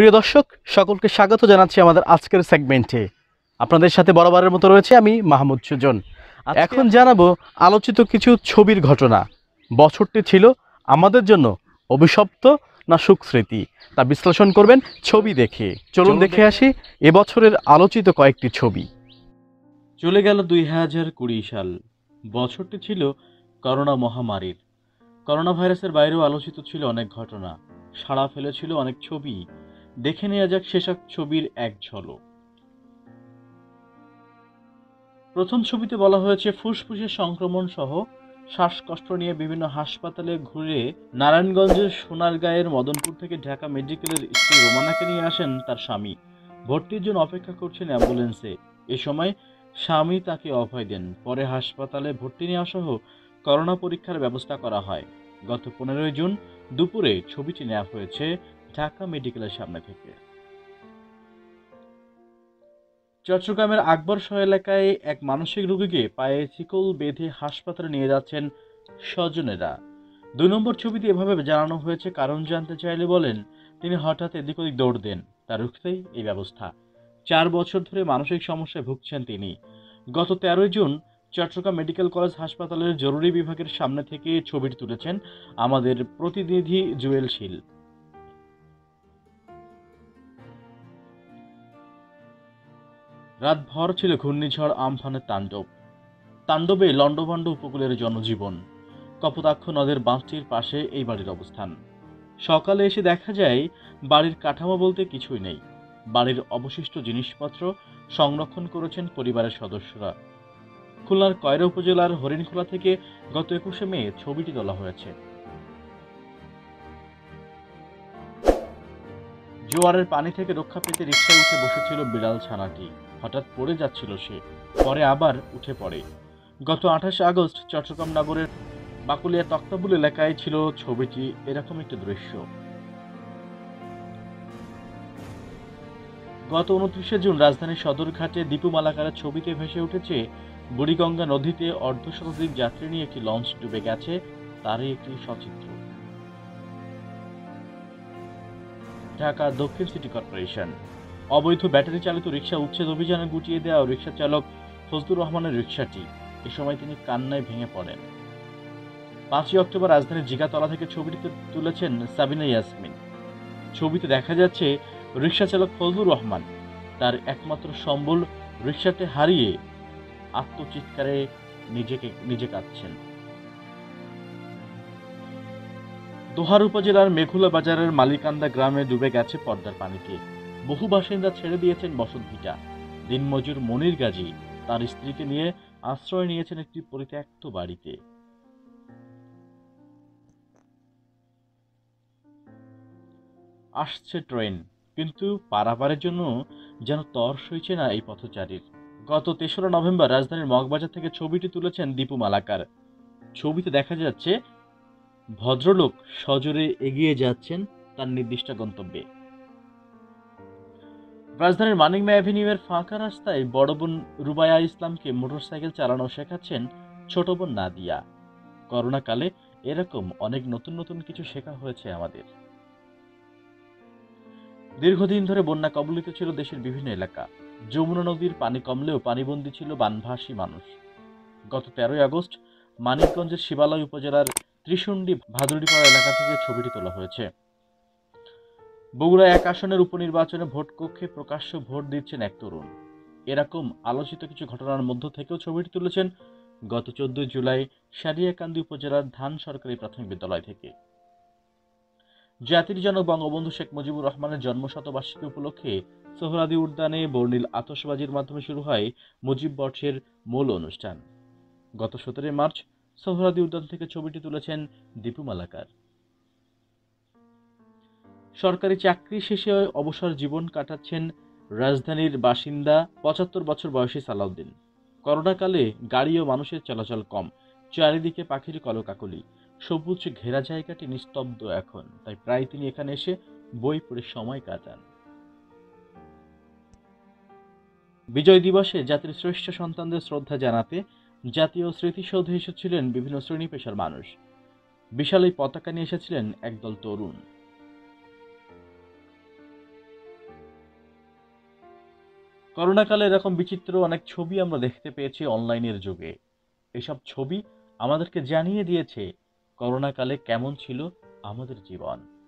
প্রিয় দর্শক সকলকে স্বাগত জানাচ্ছি আমাদের আজকের সেগমেন্টে আপনাদের সাথে বরাবরের মতো রয়েছে আমি মাহমুদ সুজন। এখন জানাব আলোচিত কিছু ছবির ঘটনা। বছরটি ছিল আমাদের জন্য অভিশপ্ত না সুখ স্মৃতি তা বিশ্লেষণ করবেন ছবি দেখে। চলুন দেখে আসি এবছরের আলোচিত কয়েকটি ছবি। চলে গেল দুই হাজার কুড়ি সাল। বছরটি ছিল করোনা মহামারীর। করোনা ভাইরাসের বাইরেও আলোচিত ছিল অনেক ঘটনা। সাড়া ফেলেছিল অনেক ছবি। দেখে নেওয়া যাক সেসব ছবির এক ঝলক। প্রথম ছবিতে বলা হয়েছে ফুসফুসের সংক্রমণ সহ শ্বাসকষ্ট নিয়ে বিভিন্ন হাসপাতালে ঘুরে নারায়ণগঞ্জের সোনারগাঁয়ের মদনপুর থেকে ঢাকা মেডিকেলের স্ত্রী রোমানাকে নিয়ে আসেন তার স্বামী। ভর্তির জন্য অপেক্ষা করছেন অ্যাম্বুলেন্সে। এ সময় স্বামী তাকে অভয় দেন। পরে হাসপাতালে ভর্তি নেওয়া সহ করোনা পরীক্ষার ব্যবস্থা করা হয়। গত পনেরোই জুন দুপুরে ছবিটি নেওয়া হয়েছে ঢাকা মেডিকেলের সামনে থেকে। চট্টগ্রামের আকবর শহ এলাকায় এক মানসিক রোগীকে পায়ে চিকল বেঁধে হাসপাতালে নিয়ে যাচ্ছেন স্বজনেরা। দুই নম্বর ছবিতে এভাবে জানানো হয়েছে, কারণ জানতে চাইলে বলেন, তিনি হঠাৎ এদিক ওদিক দৌড় দেন। তা রুখতেই এই ব্যবস্থা। চার বছর ধরে মানসিক সমস্যায় ভুগছেন তিনি। গত তেরোই জুন চট্টগ্রাম মেডিকেল কলেজ হাসপাতালের জরুরি বিভাগের সামনে থেকে ছবিটি তুলেছেন আমাদের প্রতিনিধি জুয়েল শীল। রাতভর ছিল ঘূর্ণিঝড় আমফানের তাণ্ডব। তাণ্ডবে লণ্ডভণ্ড উপকূলের জনজীবন। কপোতাক্ষ নদের বাঁধটির পাশে এই বাড়ির অবস্থান। সকালে এসে দেখা যায়, বাড়ির কাঠামো বলতে কিছুই নেই। বাড়ির অবশিষ্ট জিনিসপত্র সংরক্ষণ করেছেন পরিবারের সদস্যরা। খুলনার কয়রা উপজেলার হরিণখোলা থেকে গত একুশে মে ছবিটি তোলা হয়েছে। জোয়ারের পানি থেকে রক্ষা পেতে রিক্সায় উঠে বসেছিল বিড়াল ছানাটি। হঠাৎ পড়ে যাচ্ছিল সে, পরে আবার উঠে পড়ে। গত আঠাশে আগস্ট চট্টগ্রাম নগরের বাকুলিয়া তক্তাবুল এলাকায় ছিল ছবিটি, এরকম একটি দৃশ্য। গত উনত্রিশে জুন রাজধানীর সদরঘাটে দীপু মালাকারের ছবিতে ভেসে উঠেছে, বুড়িগঙ্গা নদীতে অর্ধশতাধিক যাত্রী নিয়ে একটি লঞ্চ ডুবে গেছে, তারই একটি সচিত্র। ঢাকা দক্ষিণ সিটি কর্পোরেশন। অবৈধ ব্যাটারি চালিত রিক্সা উচ্ছেদ অভিযানে গুটিয়ে দেওয়া রিক্সা চালক ফজলুর রহমানের রিক্সাটি এ সময় তিনি কান্নায় ভেঙে পড়েন। পাঁচই অক্টোবর রাজধানীর জিগাতলা থেকে ছবিটিতে তুলেছেন সাবিনা ইয়াসমিন। ছবিতে দেখা যাচ্ছে রিক্সা চালক ফজলুর রহমান। তার একমাত্র সম্বল রিক্সাতে হারিয়ে আত্মচিৎকারে নিজেকে নিজে কাঁদছেন। দোহার উপজেলার মেঘুলা বাজারের মালিকান্দা গ্রামে ডুবে গেছে পর্দার পানিতে বহু বাসিন্দা ছেড়ে দিয়েছেন বসত ভিটা দিনমজুর মনির গাজী তার স্ত্রীকে নিয়ে আশ্রয় নিয়েছেন একটি পরিত্যক্ত বাড়িতে। আসছে ট্রেন, কিন্তু পারাপারের জন্য যেন তর সইছে না এই পথচারীর। গত তেসরা নভেম্বর রাজধানীর মগবাজার থেকে ছবিটি তুলেছেন দীপু মালাকার। ছবিতে দেখা যাচ্ছে, ভদ্রলোক সজোরে এগিয়ে যাচ্ছেন তার নির্দিষ্ট গন্তব্যে। রাজধানীর মানিকমা অ্যাভিনিউয়ের ফাঁকা রাস্তায় বড় বোন রুবায়া ইসলামকে মোটরসাইকেল চালানো শেখাচ্ছেন ছোট বোন নাদিয়া। করোনাকালে এরকম অনেক নতুন নতুন কিছু শেখা হয়েছে আমাদের। দীর্ঘদিন ধরে বন্যা কবলিত ছিল দেশের বিভিন্ন এলাকা। যমুনা নদীর পানি কমলেও পানিবন্দী ছিল বানভাসী মানুষ। গত তেরোই আগস্ট মানিকগঞ্জের শিবালয় উপজেলার ত্রিশুন্ডি ভাদুড়িপাড়া এলাকা থেকে ছবিটি তোলা হয়েছে। বগুড়া এক আসনের উপনির্বাচনে ভোট কক্ষে প্রকাশ্য ভোট দিচ্ছেন এক তরুণ। এরকম আলোচিত কিছু ঘটনার মধ্য থেকেও ছবিটি তুলেছেন গত চোদ্দই জুলাই সারিয়াকান্দি উপজেলার ধান সরকারি প্রাথমিক বিদ্যালয় থেকে। জাতির জনক বঙ্গবন্ধু শেখ মুজিবুর রহমানের জন্মশতবার্ষিকী উপলক্ষে সোহরাদি উদ্যানে বর্ণিল আতসবাজির মাধ্যমে শুরু হয় মুজিব বর্ষের মূল অনুষ্ঠান। গত সতেরোই মার্চ সোহরাদি উদ্যান থেকে ছবিটি তুলেছেন দীপু মালাকার। সরকারি চাকরি শেষে অবসর জীবন কাটাচ্ছেন রাজধানীর বাসিন্দা পঁচাত্তর বছর বয়সী সালাউদ্দিন। করোনাকালে গাড়ি ও মানুষের চলাচল কম, চারিদিকে পাখির কলকাকলি। সবুজ ঘেরা জায়গাটি নিস্তব্ধ এখন, তাই প্রায় তিনি এখানে এসে বই পড়ে সময় কাটান। বিজয় দিবসে জাতির শ্রেষ্ঠ সন্তানদের শ্রদ্ধা জানাতে জাতীয় স্মৃতিসৌধে এসেছিলেন বিভিন্ন শ্রেণি পেশার মানুষ। বিশাল এই পতাকা নিয়ে এসেছিলেন একদল তরুণ। করোনাকালে এরকম বিচিত্র অনেক ছবি আমরা দেখতে পেয়েছি অনলাইনের যুগে। এসব ছবি আমাদেরকে জানিয়ে দিয়েছে, করোনাকালে কেমন ছিল আমাদের জীবন।